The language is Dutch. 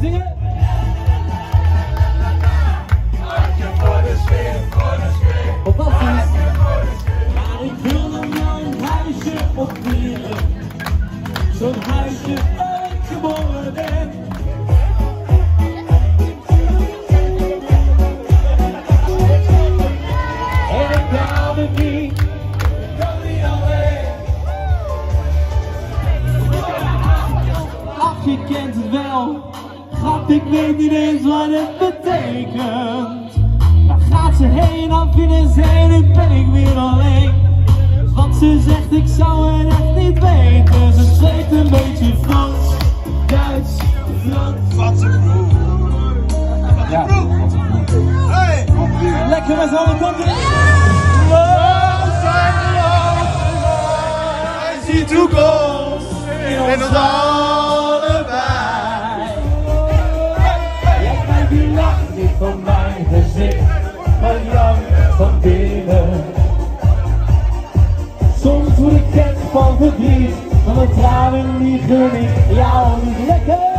zingen. Fantastisch. Maar ik wil nog wel een huisje op wielen. Zo'n huisje ooit geboren ben. En ik kan niet. Ik kan niet alleen. Je kent het wel. Grap, ik weet niet eens wat het betekent. Waar gaat ze heen? Af in een zee, nu ben ik weer alleen. Want ze zegt, ik zou het echt niet weten. Ze spreekt een beetje Frans, Duits, Frans. Wat een broer. Ja. Hey, Lekker met z'n allen. Hij ziet toekomst in ons Lang niet van mijn gezicht, maar lang van binnen. Soms word ik kent van verdriet, van de tranen die ik jou niet lekker. Oh.